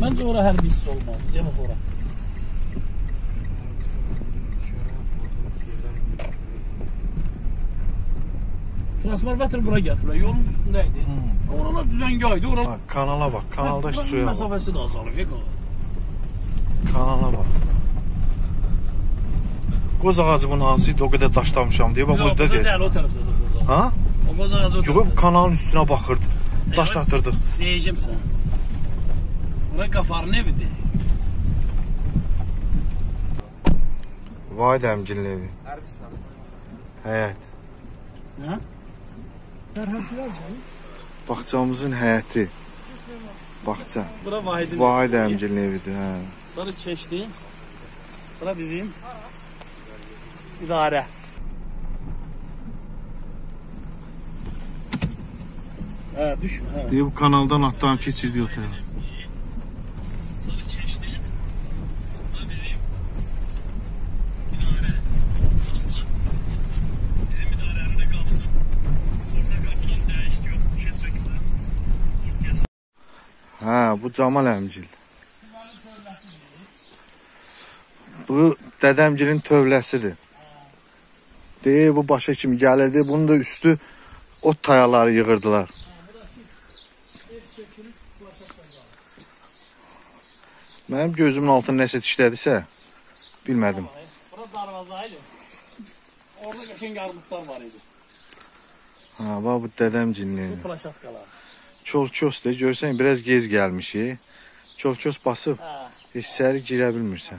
Bence ora hərbi hiss olmalı. Yenə ora. Transformator bura gətiriblər. Yolun üstündə idi. Oralar düzəngah idi. Oralar Bak kanala bak. Kanalda Buranın suya. Məsafəsi də azalıb. ya qala. Kanala bak. Qoz ağacı bunun hansıydı o qədər daşlamışam deyə. Bax Yox, burada deyir. deyil, o tərəfdə də qoz ağacı. Ha? O qoz ağacı o Yox, tərəfdə. kanalın üstünə baxırdı. Daş atırdıq. Deyəcəm sən. Bura qafarın evidir. Vay dəmgilin evi. Həyət. Hə? Bağçamızın həyəti. Bağça. Bura Vahidin. Vay evidir. dəmgilin evidir, hə. Sonra keçdi. Bura bizim idarə. Hə, düşmə. Hə. Deyə bu kanaldan atdan keçirdi o tərəfə. Bu Camal əmgil. Bu dədəmgilin tövləsidir. Deyir, bu başa kimi gəlirdi. Bunun da üstü ot tayaları yığırdılar. Mənim gözümün altında nəsə dişlədisə, bilmədim. Bura darvaza idi. Orada qəşəng armudlar var idi. Ha, bax bu dədəmgilin Bu evi. Plaşatkalar. Çol-ços da görsən, biraz gez gəlmişik. Çol-ços basıb, heç içəri girə bilmirsən.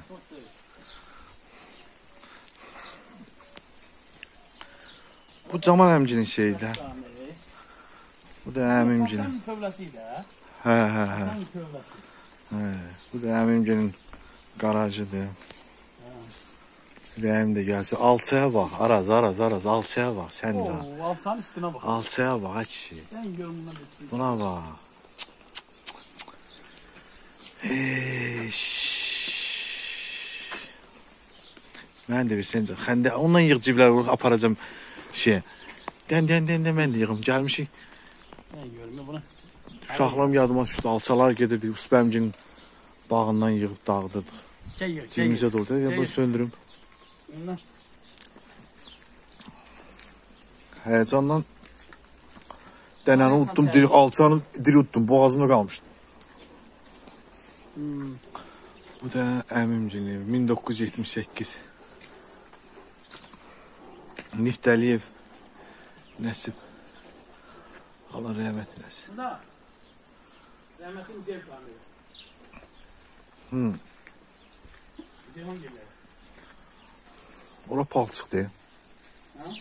Bu Camal əmginin şeyidir. Bu da idi, hə? Hə, hə, hə. Bu da əmimginin qarajıdır. Rəhim də gəlsin. Alçaya bax, Araz, Araz, Araz, alçaya bax, sən də. Oo, alsanın üstünə bax. Alçaya bax, ay kişi. Sən görün buna bitsin. Buna bax. Eş. Mən də bir səncə xəndə ondan yığ cibləri vurub aparacam şey. Dən dən dən də mən də yığım. Gəlmişik. Sən görün buna. Uşaqlarım yadıma düşdü. Alçalar gedirdik. Usbəmgin bağından yığıb dağıdırdıq. Gəl, gəl. Cibimizə doldu. Ya bunu Şey- söndürüm. Bunlar Həyəcandan dənəni utdum, diri alçanı diri utdum. Boğazımda qalmışdı. Hmm. Bu da əmimgin evi 1978. Nift Əliyev Nəsib Allah rəhmət eləsin. Burada Rəhmətin Ceyf famili. Hmm. Ceyhan gəlir. Ora palçıqdır. Ha?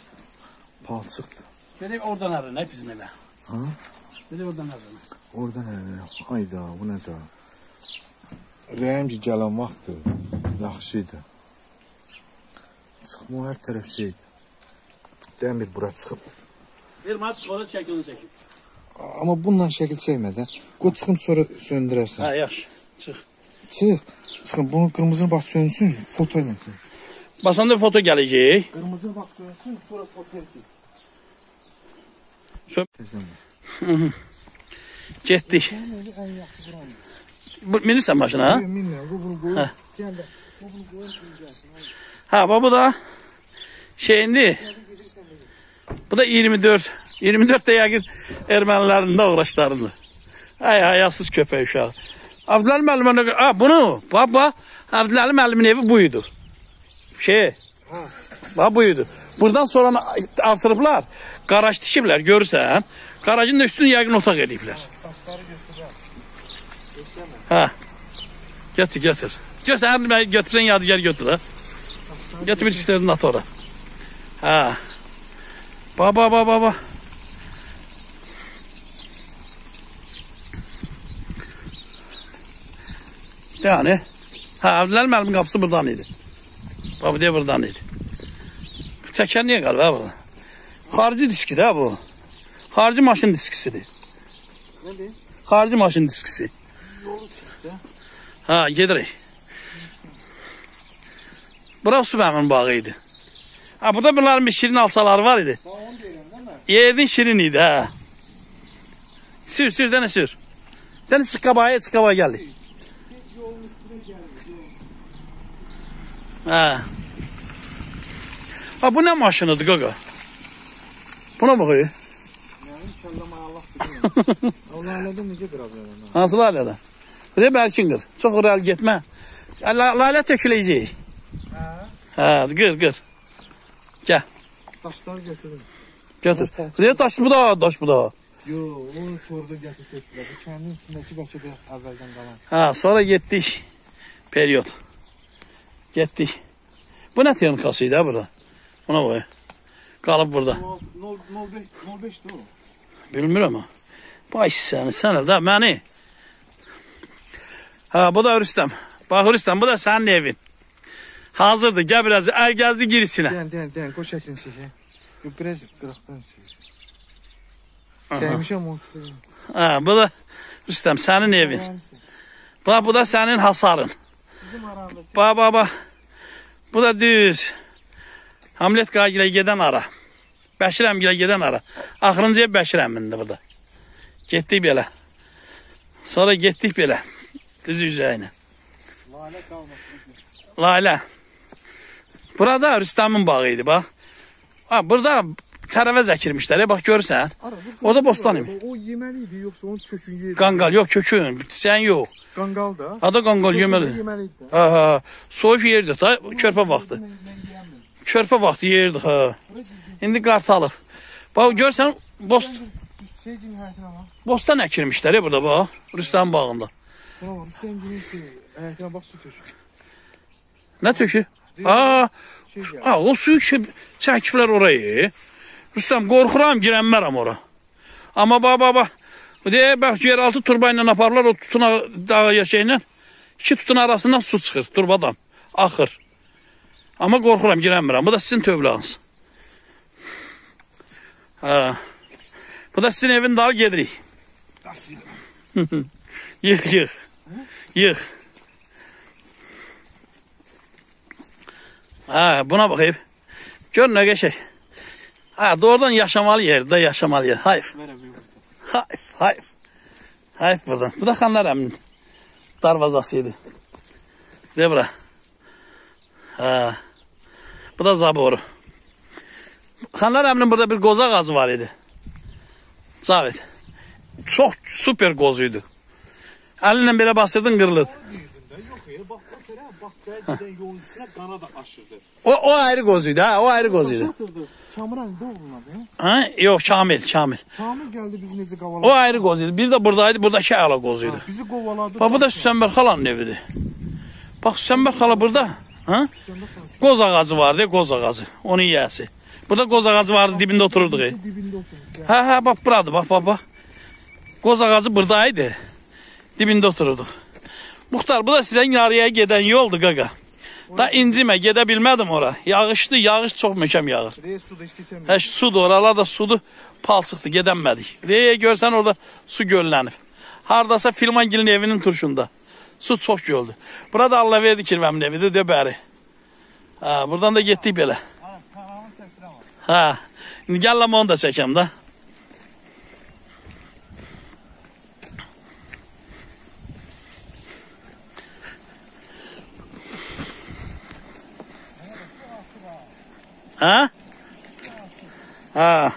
Palçıqdır. Gedək oradan arın, hə bizim evə. Ha? Gedək oradan arın. Orada nə? Ayda, bu nədir? Rəhimci gələn vaxtı yaxşı idi. Çıxma hər tərəf şeydir. Dəmir bura çıxıb. Bir mat orada çəkilin çəkin. Amma bununla şəkil çəkmədən qoy çıxım sonra söndürərsən. Hə, yaxşı. Çıx. Çıx. Çıxın bunun qırmızını bax sönsün, foto ilə çək. Basanda foto gələcək. Qırmızı bax sönsün, sonra foto et. Sö- Təzən. Getdik. Bu minirsən maşına? Minlə, bu bunu qoy. Hə. Gəl də. Ha, bax bu da şeyindi. Bu da 24. 24 də yəqin ermənilərin də uğraşlarında. Ay hayasız köpək uşağı. Abdüləli müəllimin ha bunu bax bax Abdüləli müəllimin evi bu idi. Şey. Bax bu idi. Buradan sonra artırıblar. Qaraj tikiblər görürsən. Qarajın da üstünü yəqin otaq ediblər. Ha. Getir getir. Götür, hər götürsən yadigar götür ha. Getir bir çiftlerini at ora. Ha. Baba baba baba. Yani. Ha Abdüləl müəllimin qapısı buradan idi. Bax bu deyə buradan idi. Bu təkər niyə qalıb ha burada? Xarici diskidir ha bu. Xarici maşın diskisidir. Nədir? Xarici maşın diskisi. Ha gedirik. Bura Sübəmin bağı idi. Ha burada bunların bir şirin alçaları var idi. Yerdin şirin idi ha. Sür sür dene sür. Dene sık kabaya sık kabaya geldi. Hə. Ha bu nə maşınıdır qaqa? Buna. Mənim kəlləmə Allah lalədə necə qıra bilərəm? Hansı lalədən? Bir bəlkin qır. Çox irəli getmə. La- Lalə töküləcək. Hə? Hə, qır, qır. Gəl, Daşları götürün. götür. Buraya daş bu da, daş bu da. Yo, onu çorda gətirib. Bu kəndin içindəki bəlkə də əvvəldən qalan. Ha, sonra getdik. Periyod. Getdik. Bu nə texnikası idi ha burada? Buna qoy. Qalıb burada. 05'dir o. Bilmirəm ha. Baş səni, sən də məni. Ha, bu da Rüstəm. Bax Rüstəm, bu da sənin evin. Hazırdır, gəl biraz əl gəzdi gir içinə. Deyən, deyən, deyən, qoy şəklini çəkək. Yo, biraz qıraqdan çəkək. Aha. Dəymişəm o üstüne. Ha, bu da Rüstəm, sənin evin. Bax, bu da sənin hasarın. Bizim aramda Bax, bax, bax. Bu da düz. Hamlet qagilə gedən ara. Bəşir əmgilə gedən ara. Axırıncıya Bəşir əmmindir burada. Getdik belə. Sonra getdik belə. Düz üzəyinə. lalə qalmasın. Lalə. Burada Rüstəmin bağı idi bax. Ha, burada tərəvəz əkirmişlər. e, Bax görürsən. Orada bostan imiş. O yeməli idi, yoxsa onun kökün yedi. Qanqal yox, kökün. Sən yox. Qanqal da. Ada qanqal yeməli. Yeməli idi. də. Ha, ha. Soyuq yerdik da, körpə vaxtı. Körpə vaxtı yerdik ha. İndi qartalıb. Bax görsən bost bostan əkirmişlər e, burada bax. Rüstəm bağında. Bax, Rüstəm gibi şey. Həyətinə bax su tök. Nə tökü? Ha, Şey ha o suyu ki çəkiblər orayı. Rüstəm qorxuram girənmərəm ora. Amma bax bax bax. Bu deyə bax yeraltı turba ilə aparırlar o tutun dağı yaşayla. İki tutun arasından su çıxır turbadan. Axır. Amma qorxuram girənmirəm. Bu da sizin tövləğiniz. Ha. Bu da sizin evin dalı gedirik. Daş yedi. Yıx yıx. Yıx. Ha buna bakayım. Gör ne geçey. Ha doğrudan yaşamalı yerde yaşamalı yer. Hayır. Verə Hayır. Hayır. Hayır buradan. Bu da Xanlar əminin darvazasıydı. De bura. Ha. Bu da zaboru. Xanlar əminin burada bir qoza ağacı var idi. Cavid. Çok süper qozuydu. Əlinlə belə basırdın qırılırdı. Yüzündə yox ya. Bax o tərə bağçaya gedən yolun üstünə qana da aşırdı. O, o ayrı qozuydu ha, o ayrı qozuydu. Çatırdı. Kamuran da oğluna da. Ha? Yox, Kamil, Kamil. Kamil gəldi bizi necə qavaladı. O ayrı qozuydu. Bir də buradaydı, buradakı əla qozuydu. Bizi qovaladı. Bax bu da Süsənbər xalanın evidir. Bax Süsənbər xala burada. Ha? Süsənbər xala. Qoz ağacı vardı, qoz ağacı. Onun yiyəsi. Burada qoz ağacı vardı, dibində otururduq. ey. Dibində oturdu. Hə, hə, bax buradır, bax, bax, bax. Qoz ağacı buradaydı. Dibində otururduq. Muxtar, bu da sizin yarıya gedən yoldur qaqa. Da incimə, gedə bilmədim ora. Yağışdı, yağış çox möhkəm yağır. Re suda heç keçəmir. Hə, sudur, oralar da sudur, palçıqdır, gedəmədik. Deyə görsən orada su göllənib. Hardasa Filmangilin evinin turşunda. Su çox göldü. Burada Allah verdi kirməmin evidir, de bəri. Ha, buradan da getdik belə. Ha, kanalın səsinə bax. Ha, indi gəl lama onu da çəkəm də. Ha? Ha.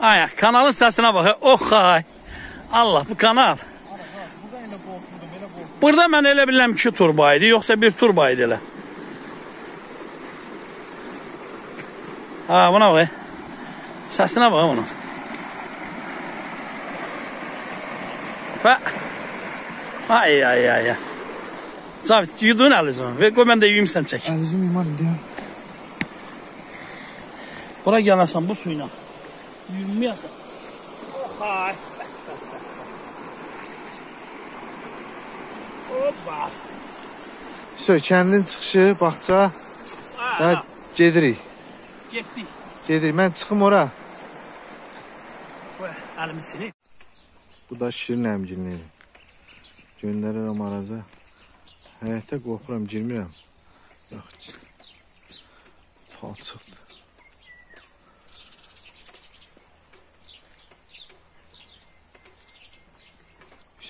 Ay, kanalın səsinə bax. Oh, ay. Allah, bu kanal. Burada mən elə bilirəm ki, turba idi, yoxsa bir turba idi elə. Ha, buna bax. Səsinə bax bunun. Və Ay ay ay ay. Zavit yudun əlizini. Və qoy mən də yuyum sən çək. Əlizim iman deyəm. Bura gələsən bu suyla. Yuyunmayasan. Oh ay. Hoppa. Sö, kəndin çıxışı, bağça və Ha, gedirik. getdik. Gedirik. Mən çıxım ora. Əlimi sileyim. Bu da şirin əmgilin evi. Göndərirəm araza. Həyətə qorxuram, girmirəm. Yox. Palçıqdır.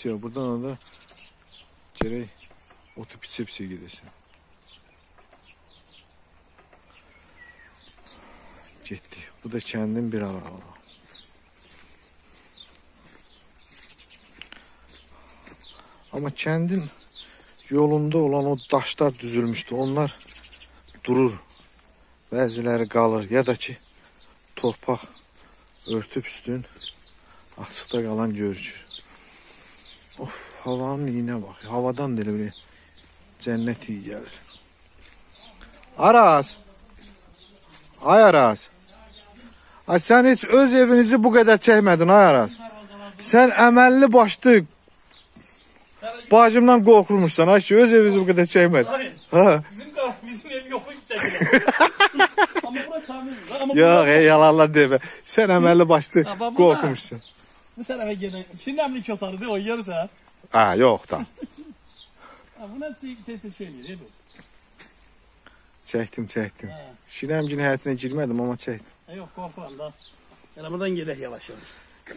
konsepsiya, burdan da gerək otopisepsiya gedəsən. Getdik. Bu da kəndin bir aralığı. Amma kəndin yolunda olan o daşlar düzülmüşdü. Onlar durur. Bəziləri qalır ya da ki torpaq örtüb üstün açıqda qalan görükür. Of, havanın iyinə bax. Havadan da elə bir cənnət iyi gəlir. Araz. Ay Araz. Ay sən heç öz evinizi bu qədər çəkmədin ay Araz. Sən əməlli başlı bacımdan qorxurmuşsan ay ki öz evinizi bu qədər çəkmədin. Ha. Bizim, ev bura tamiz. Ama Yox, ey yalanla demə. Sən əməlli başlı bax, bu tarafa gidelim. Şimdi emni kötardı o yarısa. Ha, yox da. Ha, buna tez şey değil bu. Çəkdim, çəkdim. Ha. Şirəmgin həyətinə girmədim amma çəkdim. E, yok korkuram da. Hele buradan gidelim yavaş yavaş.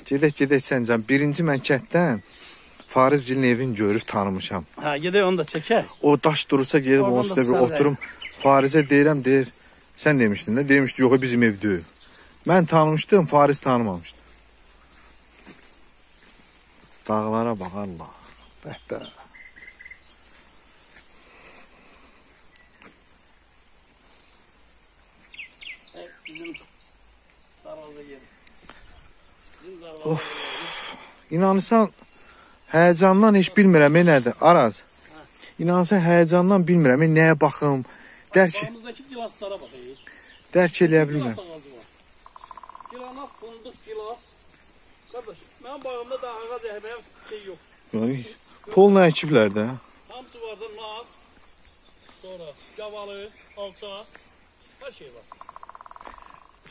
Gedək, gedək Səncan. Birinci mən kənddən Farizgilin evini görüb tanımışam. Ha gidelim onu da çeker. O daş durursa gedib onun üstə bir oturum. Farizə deyirəm, deyir. Sən demişdin də, demişdi yox bizim ev deyil. Mən tanımışdım, Fariz tanımamışdı. Dağlara bax Allah. Bəhbə. E, bizim darvaza yeri. Bizim darvaza Of. İnanırsan həyəcandan heç bilmirəm e nədir. Araz. İnanırsan həyəcandan bilmirəm e nəyə baxım. Dərk Bağımızdaki gilaslara bak. iyi. dərk eləyə Gilas bilmirəm. ağacı var. Gilana fındık gilas. Kardeş benim bağımda da ağac əkməyə şey yok. Yəni Polna əkiblər də. Hamısı vardı nar. Sonra gavalı, alça. Her şey var.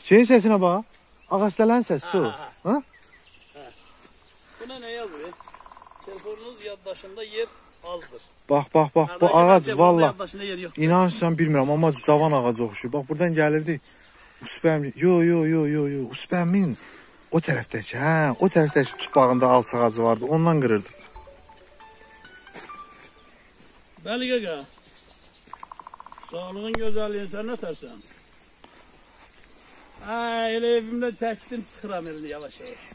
Şeyin səsinə bax. Ağacların səsidir o. Ha, Ha? Buna ne yazıyor? Telefonunuz yaddaşında yer azdır. Bax, bax, bax. Bu ağac valla. İnanırsan bilmirəm amma cavan ağac oxşuyur. Bax burdan gəlirdi. Usbəm, yo yo yo yo yo. Usbəmin o tərəfdəki, hə, o tərəfdəki tutbağında alça ağacı vardı. Ondan qırırdı. Bəli qaqa. Sağlığın gözəlliyin sən ötərsən. Hə, elə evimdə çəkdim çıxıram evimdə yavaş yavaş.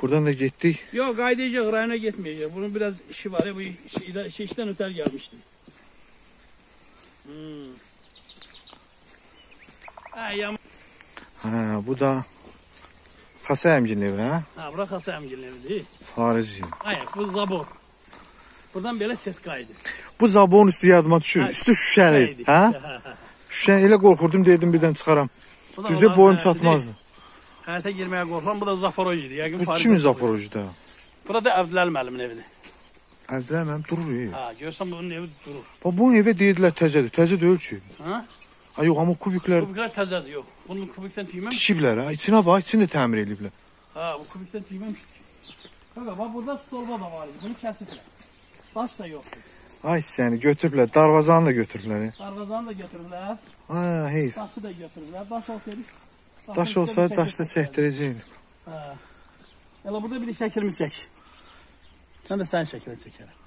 Buradan da getdik. Yok qaydayacaq, rayona getməyəcək. Bunun biraz işi var ya, bu işi, işi işdən ötər gəlmişdi. Hmm. Hə, yam. Hə, bu da Xasa əmgin evi, hə? Ha, bura Xasa əmgilin evidir. Farizi. Ay, bu zabor. Buradan belə setka idi. Bu zabon üstü yadıma düşür. Hə, Üstü şüşəli, idi. hə? hə, hə. Şüşə elə qorxurdum dedim birdən çıxaram. Düzdür boyum həyətidir. çatmazdı. Həyətə girməyə qorxuram. Bu da Zaporojidir. Yəqin Bu kimin olur. Zaporojuda? Burada Əbdüləl müəllimin evidir. Əzdirəməm, durur. ey. Ha, görsən bunun evi durur. Bax bu evə deyirdilər təzədir. Təzə deyil ki. Ha? Ha yox, amma kubiklər Kubiklər təzədir, yox. Bunun kubikdən tüyməm. tikiblər, ha. İçinə bax, içini də təmir ediblər. Ha, bu kubikdən tüyməmişdik. Qaqa, bax burada stolba da var idi. Bunu kəsiblər. Daş da yoxdur. Ay səni götürüblər, darvazanı da götürüblər. Darvazanı da götürüblər. Ha, heyf. Daşı da götürüblər. Daş olsaydı. Daş olsaydı daş da çəkdirəcəkdim. Ha. Elə burada bir şəklimiz çək. Sən də sənin şəklini çəkərəm.